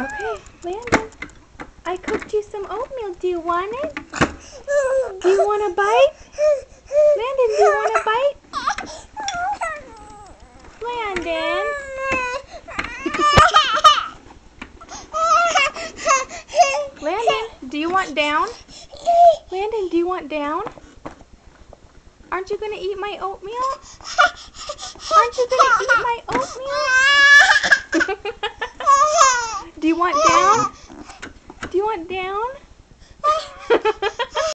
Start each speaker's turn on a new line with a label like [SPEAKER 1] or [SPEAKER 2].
[SPEAKER 1] Okay, Landon. I cooked you some oatmeal. Do you want it? Do you want a bite? Landon, do you want a bite? Landon. Landon, do you want down? Landon, do you want down? Aren't you going to eat my oatmeal? Aren't you going to eat my oatmeal? do you want down? Do you want down?